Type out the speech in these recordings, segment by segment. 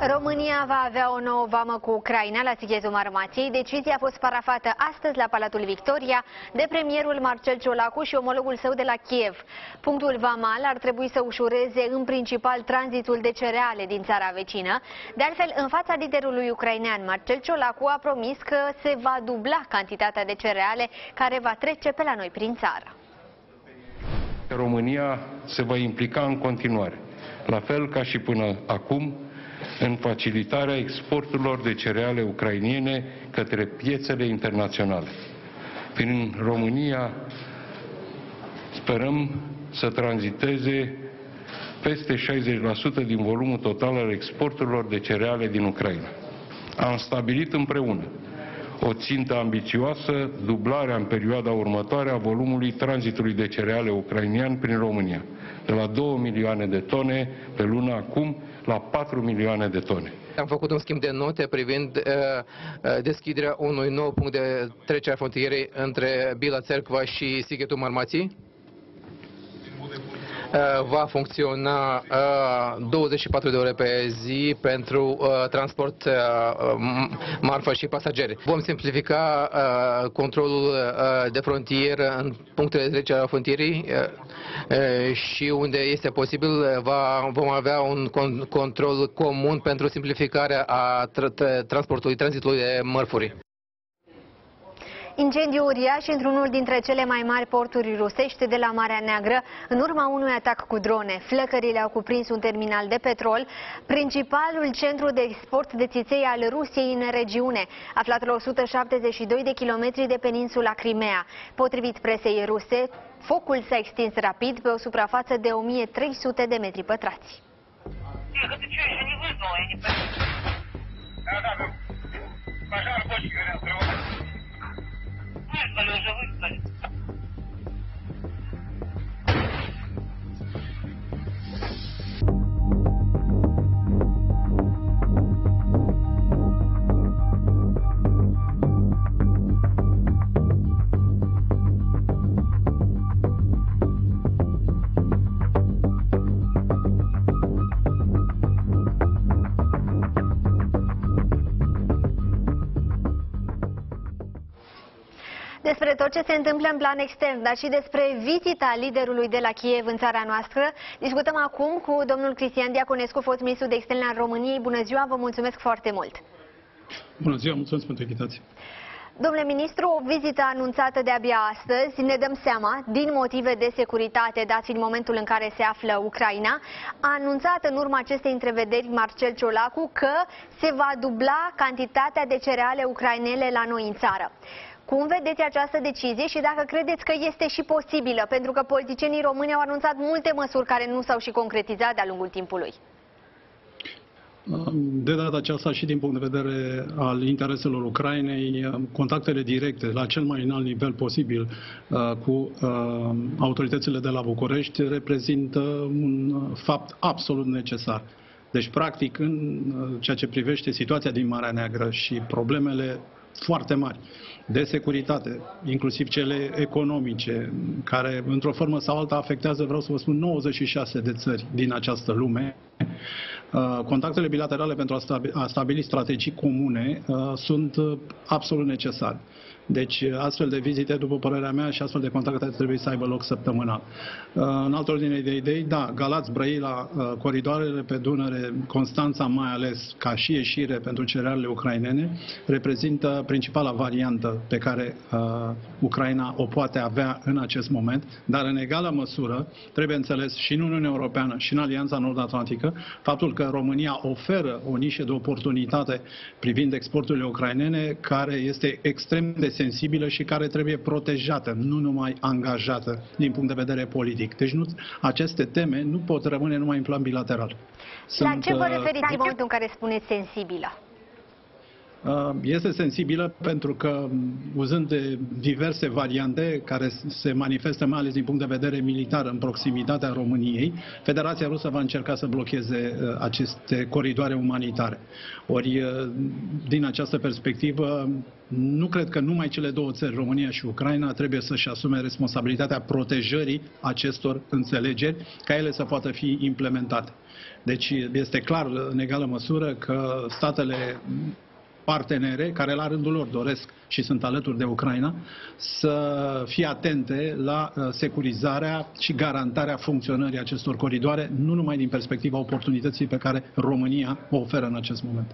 România va avea o nouă vamă cu Ucraina la Sighezul Marmației. Decizia a fost parafată astăzi la Palatul Victoria de premierul Marcel Ciolacu și omologul său de la Kiev. Punctul vamal ar trebui să ușureze în principal tranzitul de cereale din țara vecină. De altfel, în fața liderului ucrainean, Marcel Ciolacu a promis că se va dubla cantitatea de cereale care va trece pe la noi prin țară. România se va implica în continuare, la fel ca și până acum, în facilitarea exporturilor de cereale ucrainiene către piețele internaționale. Prin România sperăm să tranziteze peste 60% din volumul total al exporturilor de cereale din Ucraina. Am stabilit împreună o țintă ambițioasă, dublarea în perioada următoare a volumului tranzitului de cereale ucrainian prin România, de la 2 milioane de tone pe lună acum la 4 milioane de tone. Am făcut un schimb de note privind uh, uh, deschiderea unui nou punct de trecere a frontierei între Bila Țercva și Sighetul Marmații. Uh, va funcționa 24 uh, de ore pe zi pentru uh, transport marfă și pasageri. Vom simplifica controlul de frontieră în punctele de trecere a frontierii și unde este posibil va, vom avea un control comun pentru simplificarea a transportului, tranzitului de mărfuri. Incendiu uriaș într-unul dintre cele mai mari porturi rusești de la Marea Neagră, în urma unui atac cu drone. Flăcările au cuprins un terminal de petrol, principalul centru de export de țiței al Rusiei în regiune, aflat la 172 de kilometri de peninsula Crimea. Potrivit presei ruse, focul s-a extins rapid pe o suprafață de 1300 de metri pătrați. Пожар нет, они уже выспались. Despre tot ce se întâmplă în plan extern, dar și despre vizita liderului de la Kiev în țara noastră, discutăm acum cu domnul Cristian Diaconescu, fost ministru de externe al României. Bună ziua, vă mulțumesc foarte mult! Bună ziua, mulțumesc pentru invitație! Domnule ministru, o vizită anunțată de-abia astăzi, ne dăm seama, din motive de securitate, dat fiind momentul în care se află Ucraina, a anunțat în urma acestei întrevederi Marcel Ciolacu că se va dubla cantitatea de cereale ucrainele la noi în țară. Cum vedeți această decizie și dacă credeți că este și posibilă? Pentru că politicienii români au anunțat multe măsuri care nu s-au și concretizat de-a lungul timpului. De data aceasta și din punct de vedere al intereselor Ucrainei, contactele directe la cel mai înalt nivel posibil uh, cu uh, autoritățile de la București reprezintă un fapt absolut necesar. Deci, practic, în uh, ceea ce privește situația din Marea Neagră și problemele foarte mari de securitate, inclusiv cele economice, care într-o formă sau alta afectează, vreau să vă spun, 96 de țări din această lume. Uh, contactele bilaterale pentru a stabili strategii comune uh, sunt uh, absolut necesare. Deci astfel de vizite, după părerea mea, și astfel de contacte trebuie să aibă loc săptămânal. Uh, în altă ordine de idei, da, Galați, Brăila, uh, coridoarele pe Dunăre, Constanța mai ales, ca și ieșire pentru cerealele ucrainene, reprezintă principala variantă pe care uh, Ucraina o poate avea în acest moment, dar în egală măsură trebuie înțeles și în Uniunea Europeană și în Alianța Nord-Atlantică faptul că România oferă o nișă de oportunitate privind exporturile ucrainene care este extrem de sensibilă și care trebuie protejată, nu numai angajată din punct de vedere politic. Deci nu, aceste teme nu pot rămâne numai în plan bilateral. Sunt, La ce vă uh, referiți în momentul în care spuneți sensibilă? Uh, este sensibilă pentru că, uzând de diverse variante care se manifestă mai ales din punct de vedere militar în proximitatea României, Federația Rusă va încerca să blocheze uh, aceste coridoare umanitare. Ori, uh, din această perspectivă, nu cred că numai cele două țări, România și Ucraina, trebuie să-și asume responsabilitatea protejării acestor înțelegeri, ca ele să poată fi implementate. Deci este clar, în egală măsură, că statele partenere care la rândul lor doresc și sunt alături de Ucraina să fie atente la uh, securizarea și garantarea funcționării acestor coridoare, nu numai din perspectiva oportunității pe care România o oferă în acest moment.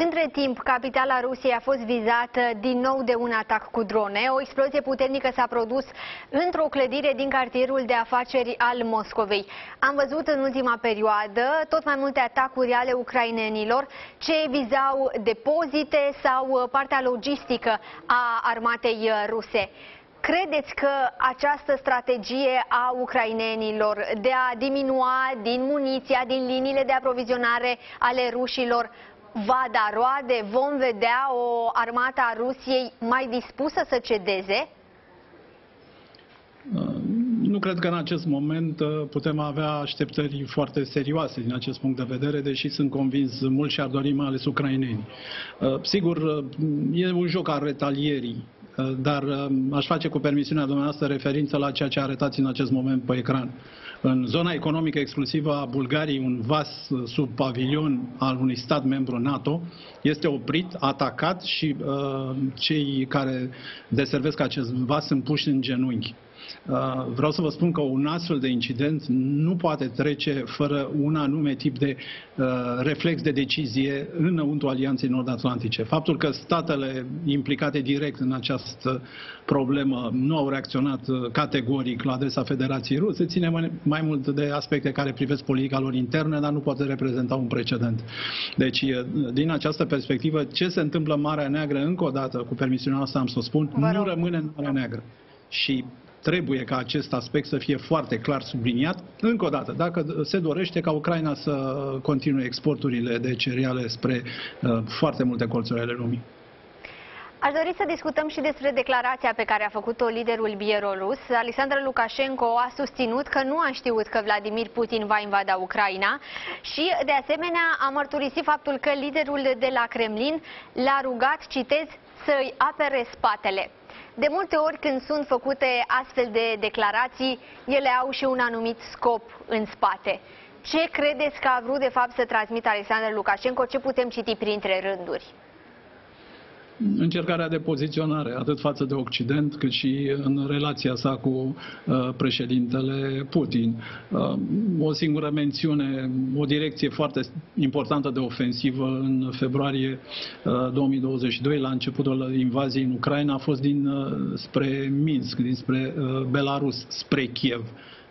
Între timp, capitala Rusiei a fost vizată din nou de un atac cu drone. O explozie puternică s-a produs într-o clădire din cartierul de afaceri al Moscovei. Am văzut în ultima perioadă tot mai multe atacuri ale ucrainenilor ce vizau depozite sau partea logistică a armatei ruse. Credeți că această strategie a ucrainenilor de a diminua din muniția, din liniile de aprovizionare ale rușilor va da roade? Vom vedea o armată a Rusiei mai dispusă să cedeze? Uh, nu cred că în acest moment uh, putem avea așteptări foarte serioase din acest punct de vedere, deși sunt convins mult și ar dori mai ales ucraineni. Uh, sigur, e un joc al retalierii, dar aș face cu permisiunea dumneavoastră referință la ceea ce arătați în acest moment pe ecran în zona economică exclusivă a Bulgariei, un vas sub pavilion al unui stat membru NATO este oprit, atacat și uh, cei care deservesc acest vas sunt puși în genunchi. Uh, vreau să vă spun că un astfel de incident nu poate trece fără un anume tip de uh, reflex de decizie înăuntru Alianței Nord-Atlantice. Faptul că statele implicate direct în această problemă nu au reacționat uh, categoric la adresa Federației Ruse ține mai, mai mult de aspecte care privesc politica lor internă, dar nu poate reprezenta un precedent. Deci, din această perspectivă, ce se întâmplă în Marea Neagră, încă o dată, cu permisiunea asta am să o spun, nu rămâne în Marea Neagră. Și Trebuie ca acest aspect să fie foarte clar subliniat. Încă o dată, dacă se dorește ca Ucraina să continue exporturile de cereale spre uh, foarte multe colțuri ale lumii. Aș dori să discutăm și despre declarația pe care a făcut-o liderul bielorus. Alexandru Lukashenko a susținut că nu a știut că Vladimir Putin va invada Ucraina și, de asemenea, a mărturisit faptul că liderul de la Kremlin l-a rugat, citez, să-i apere spatele. De multe ori când sunt făcute astfel de declarații, ele au și un anumit scop în spate. Ce credeți că a vrut de fapt să transmită Alexander Lukashenko? Ce putem citi printre rânduri? Încercarea de poziționare, atât față de Occident, cât și în relația sa cu uh, președintele Putin. Uh, o singură mențiune, o direcție foarte importantă de ofensivă în februarie 2022, uh, la începutul invaziei în Ucraina, a fost din spre Minsk, dinspre Belarus, spre Kiev.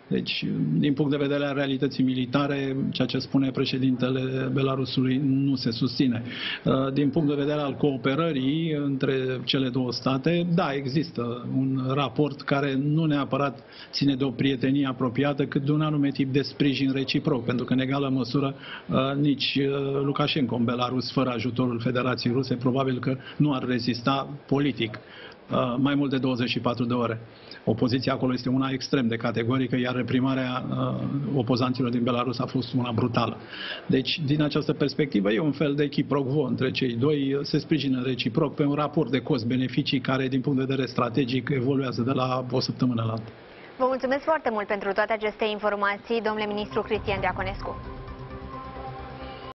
Deci, din punct de vedere al realității militare, ceea ce spune președintele Belarusului nu se susține. Uh, din punct de vedere al cooperării între cele două state, da, există un raport care nu neapărat ține de o prietenie apropiată, cât de un anume tip de sprijin reciproc, pentru că în egală măsură uh, nici uh, Lukashenko în Belarus, fără ajutorul Federației Ruse, probabil că nu ar rezista politic mai mult de 24 de ore opoziția acolo este una extrem de categorică, iar reprimarea uh, opozanților din Belarus a fost una brutală. Deci, din această perspectivă, e un fel de echiprocvo între cei doi, se sprijină reciproc pe un raport de cost-beneficii care, din punct de vedere strategic, evoluează de la o săptămână la alta. Vă mulțumesc foarte mult pentru toate aceste informații, domnule ministru Cristian Diaconescu.